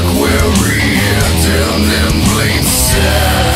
Aquarium, in plain sight.